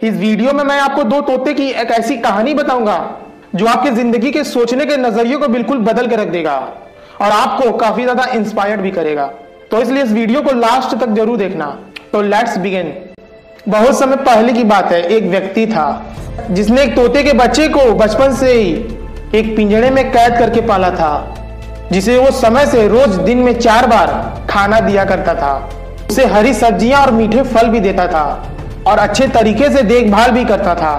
इस वीडियो में मैं आपको दो तोते की एक ऐसी कहानी बताऊँगा, जो आपके ज़िंदगी के सोचने के नज़रिए को बिल्कुल बदल के रख देगा और आपको काफ़ी ज़्यादा इंस्पायर्ड भी करेगा। तो इसलिए इस वीडियो को लास्ट तक ज़रूर देखना। तो लेट्स बिगिन बहुत समय पहले की बात है, एक व्यक्ति था, जिसने एक तोते के बच्चे को बचपन से ही एक पिंजड़े में कैद करके पाला था, जिसे वो समय से रोज दिन में चार बार खाना दिया करता था। उसे हरी सब्ज़ियाँ और मीठे फल भी देता था। और अच्छे तरीके से देखभाल भी करता था।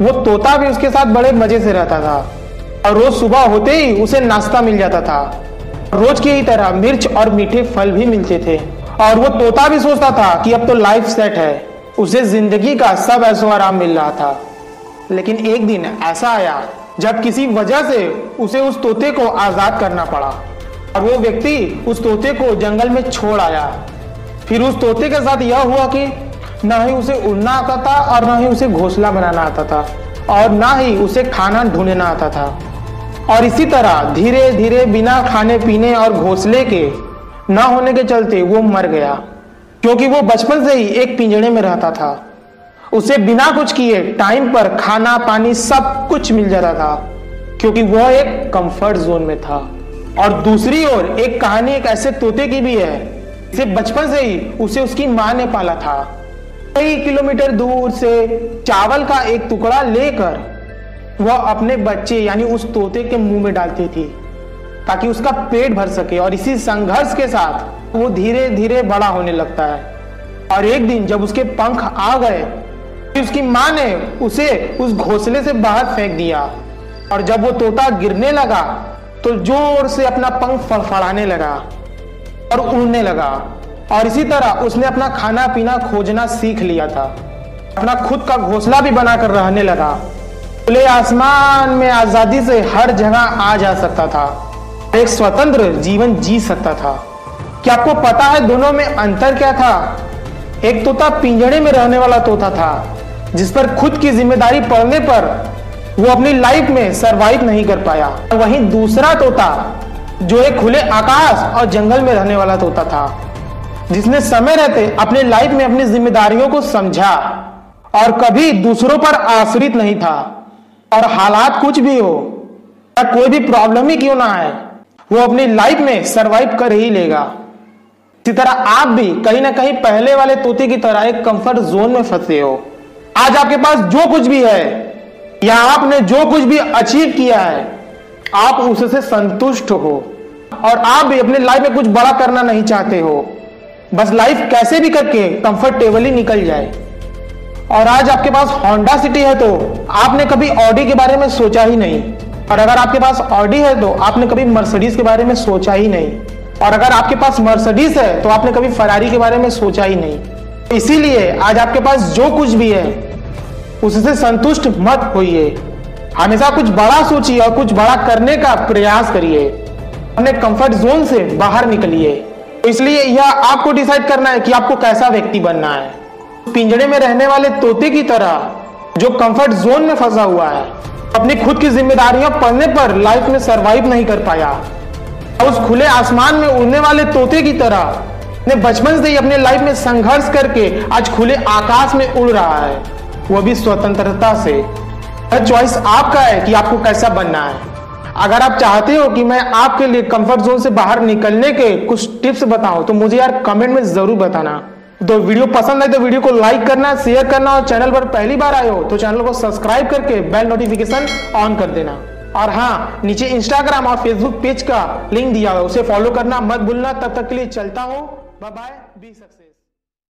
वो तोता भी उसके साथ बड़े मज़े से रहता था। और रोज सुबह होते ही उसे नाश्ता मिल जाता था। रोज की ही तरह मिर्च और मीठे फल भी मिलते थे। और वो तोता भी सोचता था कि अब तो लाइफ सेट है। उसे ज़िंदगी का सब ऐसो आराम मिल रहा था। लेकिन एक दिन ऐसा आया, जब किसी वजह से उसे उस तोते को आज़ाद करना पड़ा। और वो व्यक्ति उस तोते को जंगल में छोड़ आया। फिर उस तोते के साथ यह हुआ कि ना ही उसे उड़ना आता था और ना ही उसे घोंसला बनाना आता था और ना ही उसे खाना ढूंढना आता था। और इसी तरह धीरे धीरे बिना खाने पीने और घोंसले के ना होने के चलते वो मर गया, क्योंकि वो बचपन से ही एक पिंजड़े में रहता था। उसे बिना कुछ किए टाइम पर खाना, पानी सब कुछ मिल जाता था, क्योंकि वह एक कंफर्ट जोन में था। और दूसरी ओर एक कहानी एक ऐसे तोते की भी है, जिसे बचपन से ही उसे उसकी माँ ने पाला था। कई किलोमीटर दूर से चावल का एक टुकड़ा लेकर वह अपने बच्चे, यानी उस तोते के मुँह में डालती थी, ताकि उसका पेट भर सके और इसी संघर्ष के साथ वो धीरे धीरे बड़ा होने लगता है। और एक दिन जब उसके पंख आ गए उसकी माँ ने उसे उस घोंसले से बाहर फेंक दिया। और जब वो तोता गिरने लगा तो ज़ोर से अपना पंख फड़फड़ाने लगा और उड़ने लगा। और इसी तरह उसने अपना खाना पीना खोजना सीख लिया था। अपना खुद का घोंसला भी बनाकर रहने लगा। खुले आसमान में आज़ादी से हर जगह आ जा सकता था। एक स्वतंत्र जीवन जी सकता था। क्या आपको पता है दोनों में अंतर क्या था? एक तोता पिंजड़े में रहने वाला तोता था, जिस पर खुद की ज़िम्मेदारी पड़ने पर वो अपनी लाइफ में सरवाइव नहीं कर पाया। वहीं दूसरा तोता, जो एक खुले आकाश और जंगल में रहने वाला तोता था। जिसने समय रहते अपने लाइफ में अपनी जिम्मेदारियों को समझा और कभी दूसरों पर आश्रित नहीं था। और हालात कुछ भी हो या कोई भी प्रॉब्लम ही क्यों ना आए, वो अपनी लाइफ में सरवाइव कर ही लेगा। इसी तरह आप भी कहीं ना कहीं पहले वाले तोते की तरह एक कंफर्ट जोन में फंसे हो। आज आपके पास जो कुछ भी है या आपने जो कुछ भी अचीव किया है, आप उससे संतुष्ट हो और आप भी अपने लाइफ में कुछ बड़ा करना नहीं चाहते हो। बस लाइफ कैसे भी करके कंफर्टेबली निकल जाए। और आज आपके पास होंडा सिटी है तो आपने कभी ऑडी के बारे में सोचा ही नहीं। और अगर आपके पास ऑडी है तो आपने कभी मर्सिडीज के बारे में सोचा ही नहीं। और अगर आपके पास मर्सिडीज है तो आपने कभी फरारी के बारे में सोचा ही नहीं। इसीलिए आज आपके पास जो कुछ भी है, उससे संतुष्ट मत होइए। हमेशा कुछ बड़ा सोचिए और कुछ बड़ा करने का प्रयास करिए। अपने कंफर्ट जोन से बाहर निकलिए। इसलिए यह आपको डिसाइड करना है कि आपको कैसा व्यक्ति बनना है। पिंजड़े में रहने वाले तोते की तरह, जो कंफर्ट जोन में फंसा हुआ है, अपनी खुद की जिम्मेदारियाँ पढ़ने पर लाइफ में सरवाइव नहीं कर पाया। उस खुले आसमान में उड़ने वाले तोते की तरह, ने बचपन से ही अपने लाइफ में संघर्ष करके आज खुले आकाश में उड़ रहा है। वो भी स्वतंत्रता से। चॉइस आपका है कि आपको कैसा बनना है। अगर आप चाहते हो कि मैं आपके लिए कंफर्ट जोन से बाहर निकलने के कुछ टिप्स बताऊँ तो मुझे यार कमेंट में ज़रूर बताना। तो वीडियो पसंद आए तो वीडियो को लाइक करना शेयर करना और चैनल पर पहली बार आए हो तो चैनल को सब्सक्राइब करके बेल नोटिफिकेशन ऑन कर देना। और हाँ नीचे इंस्टाग्राम और फेसबुक पेज का लिंक दिया हुआ उसे फॉलो करना मत भूलना। तब तक के लिए चलता हूँ। Bye B success